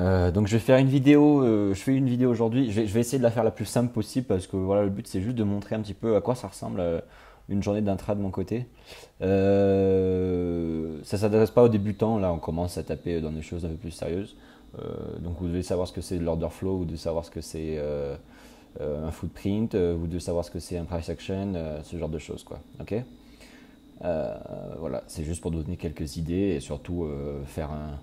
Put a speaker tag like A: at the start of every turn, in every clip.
A: Euh, donc je vais faire une vidéo, euh, je fais une vidéo aujourd'hui, je, vais essayer de la faire la plus simple possible parce que voilà le but c'est juste de montrer un petit peu à quoi ça ressemble euh, une journée d'intra de mon côté. Ça s'adresse pas aux débutants, là on commence à taper dans des choses un peu plus sérieuses. donc vous devez savoir ce que c'est l'order flow, vous devez savoir ce que c'est un footprint, vous devez savoir ce que c'est un price action, ce genre de choses quoi. Ok? Voilà, c'est juste pour donner quelques idées et surtout faire un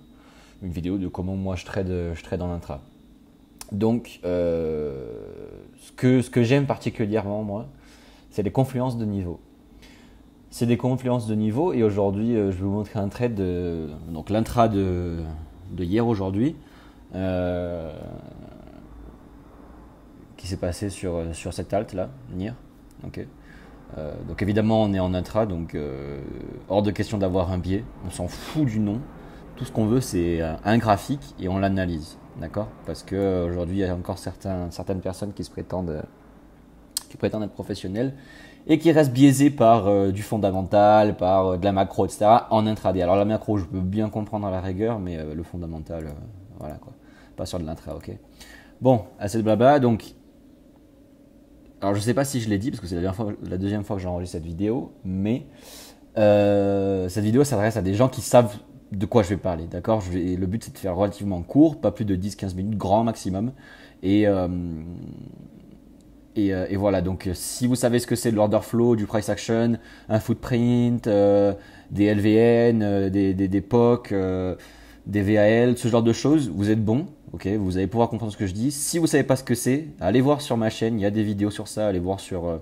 A: une vidéo de comment moi je trade, je trade en intra. Donc, euh, ce que, ce que j'aime particulièrement, moi, c'est les confluences de niveau. C'est des confluences de niveau, et aujourd'hui, euh, je vais vous montrer un trade, de, donc l'intra de, de, hier aujourd'hui, euh, qui s'est passé sur, sur cette alt là, NIR. donc évidemment, on est en intra, donc hors de question d'avoir un biais, on s'en fout du nom tout ce qu'on veut, c'est euh, un graphique et on l'analyse. D'accord? Parce qu'aujourd'hui, il y a encore certaines personnes qui se prétendent, euh, qui prétendent être professionnels et qui restent biaisés par euh, du fondamental, par de la macro, etc. en intraday. Alors la macro, je peux bien comprendre à la rigueur, mais le fondamental, voilà quoi. Pas sur de l'intra, ok? Bon, assez de blabla. Donc, alors je sais pas si je l'ai dit parce que c'est la, la, deuxième fois que j'enregistre cette vidéo, mais cette vidéo s'adresse à des gens qui savent de quoi je vais parler, d'accord? Le but c'est de faire relativement court, pas plus de 10-15 minutes, grand maximum. Et, euh, euh, et, voilà, donc si vous savez ce que c'est l'order flow, du price action, un footprint, euh, des LVN, des, des, des POC, des VAL, ce genre de choses, vous êtes bon, ok? Vous allez pouvoir comprendre ce que je dis. Si vous savez pas ce que c'est, allez voir sur ma chaîne, il y a des vidéos sur ça, allez voir sur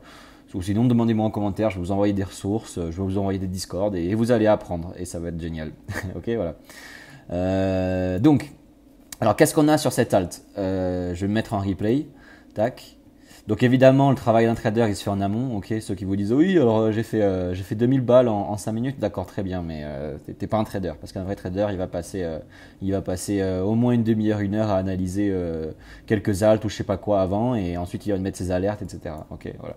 A: ou sinon, demandez-moi en commentaire, je vais vous envoyer des ressources, je vais vous envoyer des discords et, vous allez apprendre et ça va être génial. ok, voilà. Euh, donc, alors qu'est-ce qu'on a sur cette alt euh, Je vais me mettre en replay. Tac. Donc évidemment, le travail d'un trader, il se fait en amont. Ok, ceux qui vous disent oui, alors euh, j'ai fait fait 2000 balles en, 5 minutes, d'accord, très bien, mais t'es pas un trader parce qu'un vrai trader, il va passer il va passer au moins une demi-heure, une heure à analyser quelques alts ou je sais pas quoi avant et ensuite il va mettre ses alertes, etc. Ok, voilà.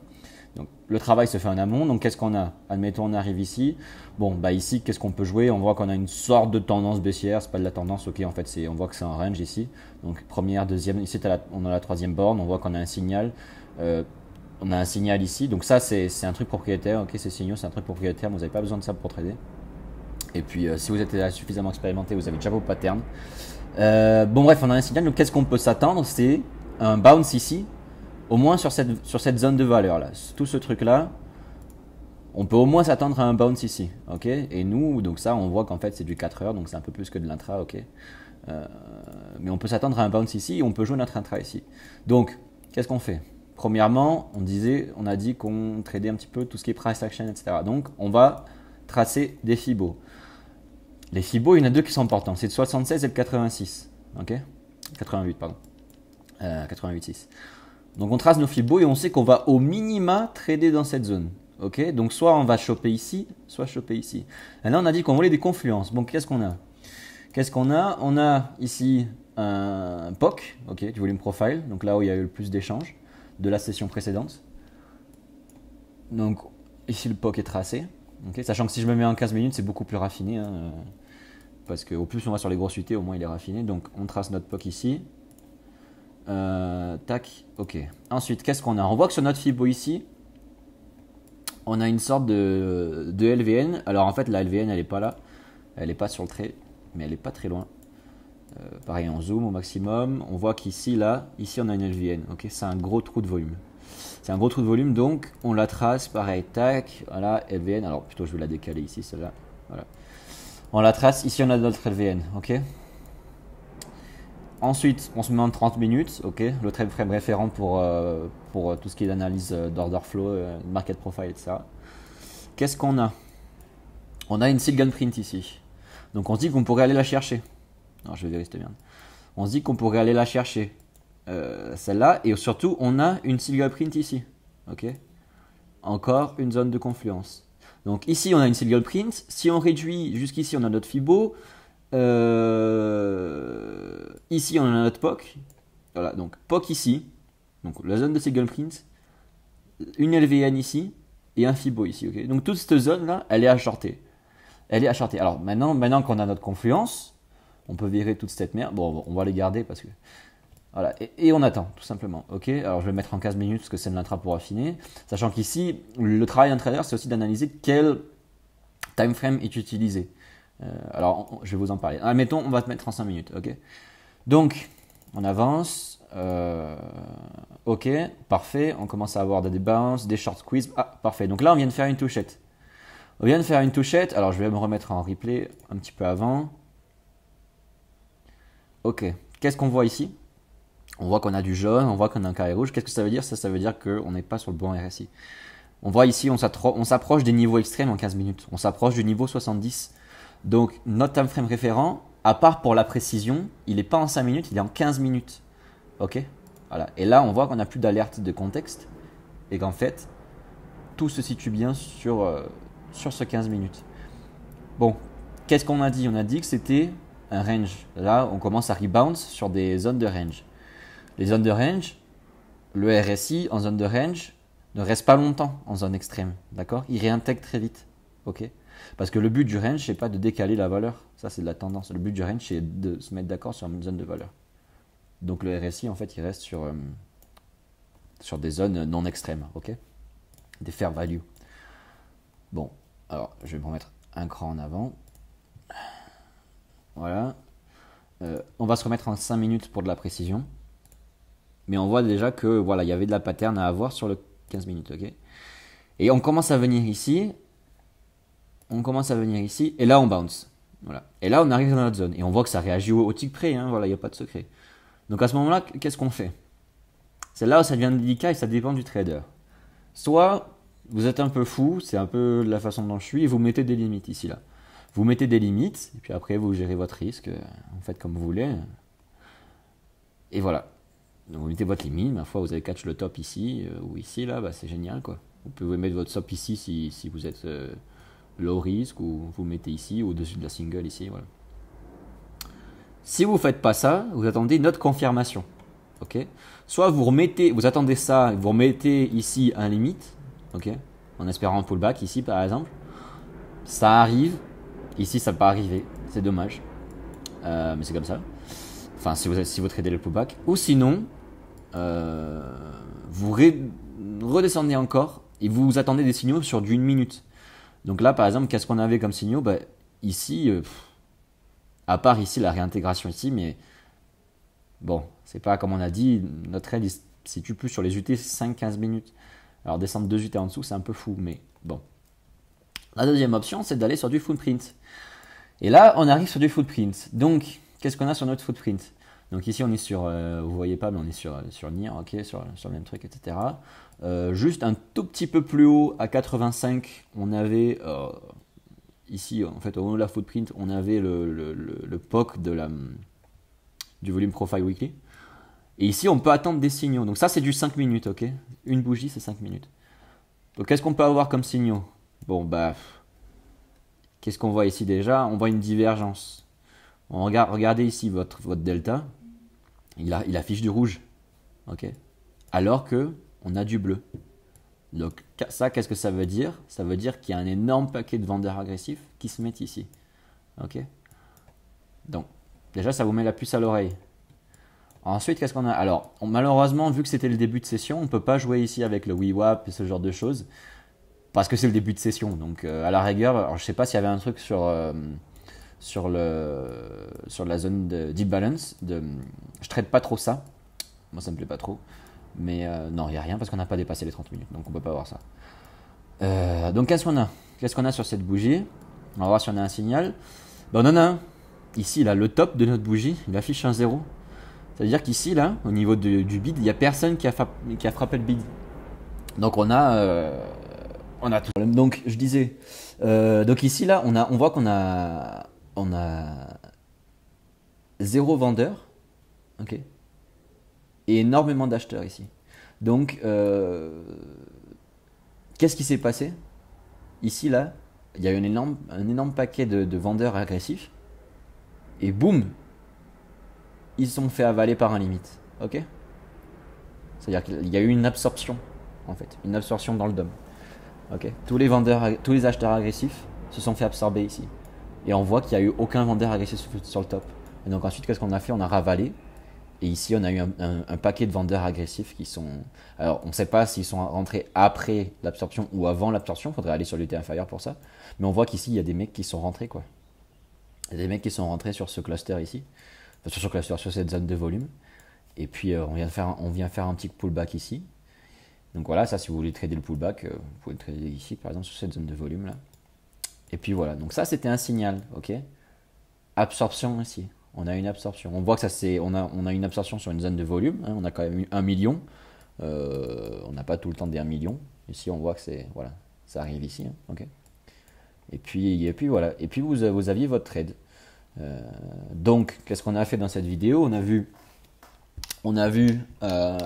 A: Donc le travail se fait en amont. Donc qu'est-ce qu'on a? Admettons on arrive ici. Bon bah ici qu'est-ce qu'on peut jouer? On voit qu'on a une sorte de tendance baissière. C'est pas de la tendance. Ok en fait c'est on voit que c'est un range ici. Donc première, deuxième. Ici on a la troisième borne. On voit qu'on a un signal. Euh, on a un signal ici. Donc ça c'est un truc propriétaire. Ok ces signaux c'est un truc propriétaire. vous n'avez pas besoin de ça pour trader. Et puis euh, si vous êtes suffisamment expérimenté, vous avez déjà vos patterns. Euh, bon bref on a un signal. Donc qu'est-ce qu'on peut s'attendre? C'est un bounce ici au moins sur cette, sur cette zone de valeur là, tout ce truc là, on peut au moins s'attendre à un bounce ici, ok? Et nous, donc ça, on voit qu'en fait c'est du 4 heures, donc c'est un peu plus que de l'intra, ok? Euh, Mais on peut s'attendre à un bounce ici et on peut jouer notre intra ici. Donc, qu'est-ce qu'on fait? Premièrement, on disait, on a dit qu'on tradait un petit peu tout ce qui est price action, etc. Donc, on va tracer des fibos. Les fibos, il y en a deux qui sont importants, c'est le 76 et le 86, ok? 88, pardon. Euh, 88,6. Donc on trace nos fibos et on sait qu'on va au minima trader dans cette zone. Ok, donc soit on va choper ici, soit choper ici. Et là on a dit qu'on voulait des confluences. Donc qu'est-ce qu'on a? Qu'est-ce qu'on a? On a ici un POC, ok, du volume profile, donc là où il y a eu le plus d'échanges de la session précédente. Donc ici le POC est tracé, ok, sachant que si je me mets en 15 minutes c'est beaucoup plus raffiné, hein, parce qu'au plus on va sur les grosses au moins il est raffiné. Donc on trace notre POC ici, euh, tac, ok. Ensuite, qu'est-ce qu'on a? On voit que sur notre Fibo ici, on a une sorte de, de, LVN. Alors en fait, la LVN, elle n'est pas là. Elle n'est pas sur le trait, mais elle n'est pas très loin. Euh, pareil, en zoom au maximum. On voit qu'ici, là, ici, on a une LVN. Ok, c'est un gros trou de volume. C'est un gros trou de volume, donc on la trace, pareil, tac, voilà, LVN. Alors plutôt, je vais la décaler ici, celle-là. Voilà. On la trace. Ici, on a d'autres LVN. Ok? Ensuite, on se met en 30 minutes, ok, le trade frame référent pour, euh, pour euh, tout ce qui est l'analyse euh, d'order flow, market profile, etc. Qu'est-ce qu'on a? On a une Silgan print ici. Donc on se dit qu'on pourrait aller la chercher. Alors je vais vérifier bien. On se dit qu'on pourrait aller la chercher. Celle-là, et surtout, on a une Silgan print ici. Ok? Encore une zone de confluence. Donc ici, on a une Silgan print. Si on réduit jusqu'ici, on a notre Fibo. Euh, ici, on a notre POC. Voilà, donc POC ici. Donc la zone de print Une LVN ici. Et un Fibo ici. ok donc toute cette zone-là, elle est achartée. Elle est achartée. Alors maintenant, maintenant qu'on a notre confluence, On peut virer toute cette merde. Bon, on va les garder parce que. Voilà, et, on attend, tout simplement. Ok, alors je vais mettre en 15 minutes parce que c'est de l'intra pour affiner. Sachant qu'ici, le travail d'un trader, c'est aussi d'analyser quel time frame est utilisé. Euh, alors, je vais vous en parler. Admettons, on va te mettre en 5 minutes. Ok, donc, on avance. Euh, ok, parfait. On commence à avoir des bounces, des short squeeze. Ah, parfait. Donc là, on vient de faire une touchette. On vient de faire une touchette. Alors, je vais me remettre en replay un petit peu avant. Ok, qu'est-ce qu'on voit ici? On voit qu'on a du jaune, on voit qu'on a un carré rouge. Qu'est-ce que ça veut dire? Ça, ça veut dire qu'on n'est pas sur le bon RSI. On voit ici, on s'approche des niveaux extrêmes en 15 minutes. On s'approche du niveau 70. Donc, notre time frame référent, à part pour la précision, il n'est pas en 5 minutes, il est en 15 minutes. Ok? Et là, on voit qu'on n'a plus d'alerte de contexte et qu'en fait, tout se situe bien sur, euh, sur ce 15 minutes. Bon, qu'est-ce qu'on a dit? On a dit que c'était un range. Là, on commence à rebound sur des zones de range. Les zones de range, le RSI en zone de range ne reste pas longtemps en zone extrême, d'accord? Il réintègre très vite, ok? Parce que le but du range, c'est pas de décaler la valeur, ça c'est de la tendance. Le but du range, c'est de se mettre d'accord sur une zone de valeur. Donc le RSI, en fait, il reste sur, euh, sur des zones non extrêmes, ok? Des fair value. Bon, alors je vais me remettre un cran en avant. Voilà. Euh, on va se remettre en 5 minutes pour de la précision. Mais on voit déjà que voilà, il y avait de la pattern à avoir sur le 15 minutes, ok? Et on commence à venir ici. On commence à venir ici. Et là, on bounce. Voilà. Et là, on arrive dans notre zone. Et on voit que ça réagit au, tic près. Hein, voilà, il n'y a pas de secret. Donc à ce moment-là, qu'est-ce qu'on fait? C'est là où ça devient délicat et ça dépend du trader. Soit vous êtes un peu fou, c'est un peu la façon dont je suis, et vous mettez des limites ici, là. Vous mettez des limites, et puis après, vous gérez votre risque, vous faites comme vous voulez. Et voilà. Donc vous mettez votre limite, ma foi vous avez catch le top ici euh, ou ici, là, bah, c'est génial quoi. Vous pouvez mettre votre stop ici si, si vous êtes euh, low risk ou vous mettez ici au-dessus de la single ici, voilà. Si vous ne faites pas ça, vous attendez une autre confirmation. ok? Soit vous remettez, vous attendez ça, vous remettez ici un limite, ok? En espérant un pullback ici par exemple. Ça arrive, ici ça peut pas arriver, c'est dommage, euh, mais c'est comme ça. Enfin, si vous, si vous tradez le pullback. Ou sinon, euh, vous redescendez encore et vous attendez des signaux sur d'une minute. Donc là, par exemple, qu'est-ce qu'on avait comme signaux? Bah, Ici, euh, à part ici la réintégration ici, mais bon, c'est pas comme on a dit, notre si se situe plus sur les UT 5-15 minutes. Alors descendre 2 UT en dessous, c'est un peu fou, mais bon. La deuxième option, c'est d'aller sur du footprint. Et là, on arrive sur du footprint. Donc, qu'est-ce qu'on a sur notre footprint? Donc ici, on est sur, euh, vous voyez pas, mais on est sur, sur NIR, ok, sur, sur le même truc, etc. Euh, juste un tout petit peu plus haut, à 85, on avait, euh, ici, en fait, au moment de la footprint, on avait le, le, le, POC de la, du volume profile weekly. Et ici, on peut attendre des signaux. Donc ça, c'est du 5 minutes, ok? Une bougie, c'est 5 minutes. Donc qu'est-ce qu'on peut avoir comme signaux? Bon, bah, qu'est-ce qu'on voit ici déjà? On voit une divergence. Regardez ici votre, delta il, affiche du rouge. ok Alors que on a du bleu. Donc ça, qu'est-ce que ça veut dire? Ça veut dire qu'il y a un énorme paquet de vendeurs agressifs qui se mettent ici. Ok Donc, déjà, ça vous met la puce à l'oreille. Ensuite, qu'est-ce qu'on a? Alors, malheureusement, vu que c'était le début de session, on ne peut pas jouer ici avec le WeWap et ce genre de choses. Parce que c'est le début de session. Donc, euh, à la rigueur, je ne sais pas s'il y avait un truc sur... Euh, sur, le, sur la zone de deep balance. De, je traite pas trop ça. Moi, ça me plaît pas trop. Mais euh, non, il n'y a rien parce qu'on n'a pas dépassé les 30 minutes. Donc, on peut pas voir ça. Euh, donc, qu'est-ce qu'on a? Qu'est-ce qu'on a sur cette bougie? On va voir si on a un signal. Ben, on en a un. Ici, là, le top de notre bougie, il affiche un 0. C'est-à-dire qu'ici, là, au niveau du bid, il n'y a personne qui a, qui a, frappé le bid. Donc, on a, euh, on a tout. Donc, je disais, donc ici, là, on, a, on voit qu'on a, on a zéro vendeur, ok, et énormément d'acheteurs ici. Donc, euh, qu'est-ce qui s'est passé? Ici, là, il y a un énorme, un énorme paquet de, vendeurs agressifs, et boum, ils sont fait avaler par un limite, ok? C'est-à-dire qu'il y a eu une absorption, en fait, une absorption dans le DOM. Ok? Tous les acheteurs agressifs se sont fait absorber ici. Et on voit qu'il n'y a eu aucun vendeur agressif sur le top. Et donc ensuite, qu'est-ce qu'on a fait? On a ravalé. Et ici, on a eu un, paquet de vendeurs agressifs qui sont. Alors, on ne sait pas s'ils sont rentrés après l'absorption ou avant l'absorption. Il faudrait aller sur l'UT inférieur pour ça. Mais on voit qu'ici, il y a des mecs qui sont rentrés, quoi. Il y a des mecs qui sont rentrés sur ce cluster ici. Sur ce cluster, sur cette zone de volume. Et puis, euh, on, vient faire, on vient faire un petit pullback ici. Donc voilà, ça, si vous voulez trader le pullback, euh, vous pouvez le trader ici, par exemple, sur cette zone de volume là. Et puis voilà, donc ça, c'était un signal, ok? Absorption ici on a une absorption. On voit que ça c'est, on a, une absorption sur une zone de volume. Hein. on a quand même eu un million. Euh, on n'a pas tout le temps des 1 million. Ici, on voit que c'est, voilà, ça arrive ici. Hein, ok? Et puis, puis voilà. Et puis vous, vous aviez votre trade. Euh, donc, qu'est-ce qu'on a fait dans cette vidéo? On a vu, on a vu euh,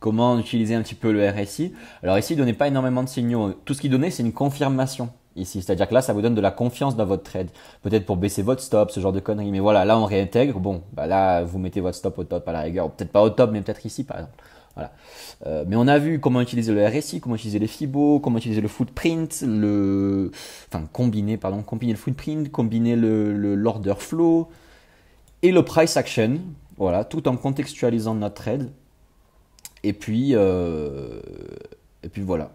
A: comment utiliser un petit peu le RSI. Alors ici, il ne donnait pas énormément de signaux. Tout ce qu'il donnait, c'est une confirmation ici. C'est-à-dire que là, ça vous donne de la confiance dans votre trade. Peut-être pour baisser votre stop, ce genre de conneries. Mais voilà, là, on réintègre. Bon, bah là, vous mettez votre stop au top à la rigueur. Peut-être pas au top, mais peut-être ici, par exemple. Voilà. Euh, mais on a vu comment utiliser le RSI, comment utiliser les FIBO, comment utiliser le footprint, le, enfin combiner, pardon, combiner le footprint, combiner le l'order flow et le price action, voilà, tout en contextualisant notre trade. Et puis, euh, et voilà.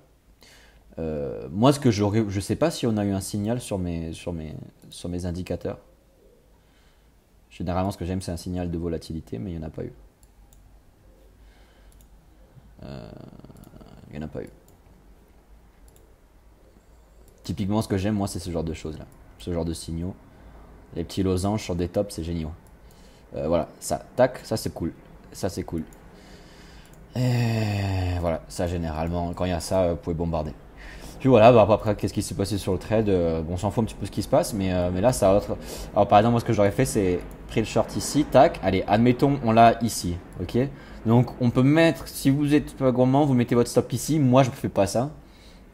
A: Euh, moi, ce que je ne sais pas si on a eu un signal sur mes, indicateurs. Généralement, ce que j'aime, c'est un signal de volatilité, mais il n'y en a pas eu. Euh, il n'y en a pas eu. Typiquement, ce que j'aime, moi, c'est ce genre de choses-là. Ce genre de signaux. Les petits losanges sur des tops, c'est génial. Voilà, ça, tac, ça c'est cool. Ça c'est cool. Et voilà, ça généralement, quand il y a ça, vous pouvez bombarder. Puis voilà, bah, après, qu'est-ce qui s'est passé sur le trade euh, Bon, on s'en fout un petit peu ce qui se passe, mais, euh, mais là, ça a autre. Alors, par exemple, moi, ce que j'aurais fait, c'est pris le short ici, tac. Allez, admettons, on l'a ici, ok? Donc, on peut mettre, si vous êtes pas gourmand, vous mettez votre stop ici. Moi, je ne fais pas ça.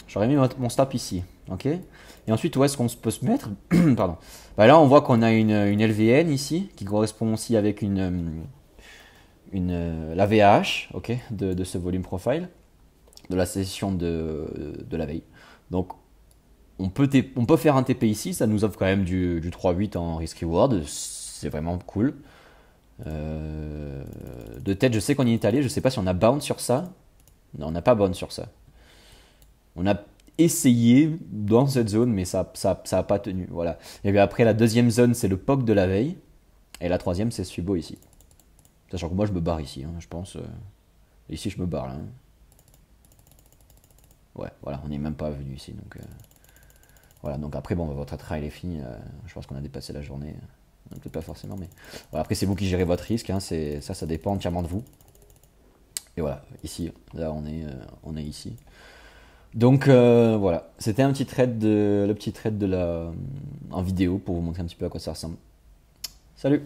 A: J'aurais mis mon stop ici, ok? Et ensuite, où est-ce qu'on peut se mettre? Pardon. Bah, là, on voit qu'on a une, une, LVN ici, qui correspond aussi avec une, euh, une, la VAH, ok, de, de ce volume profile, de la session de, de la veille. Donc, on peut, on peut faire un TP ici, ça nous offre quand même du, du 3-8 en risk reward, c'est vraiment cool. Euh, de tête, je sais qu'on y est allé, je sais pas si on a bound sur ça. Non, on n'a pas bound sur ça. On a essayé dans cette zone, mais ça n'a ça, ça pas tenu. Voilà. Et puis après, la deuxième zone, c'est le POC de la veille. Et la troisième, c'est Subo ici. Sachant que moi, je me barre ici, hein, je pense. Euh, ici, je me barre là. Hein. Ouais, voilà, on n'est même pas venu ici. Donc, euh, voilà, donc après, bon, votre trail est fini. Euh, je pense qu'on a dépassé la journée. Peut-être pas forcément, mais après, c'est vous qui gérez votre risque. Hein, ça, ça dépend entièrement de vous. Et voilà, ici, là, on est, on est ici. Donc voilà, c'était un petit trade de, le petit trade de la, en vidéo pour vous montrer un petit peu à quoi ça ressemble. Salut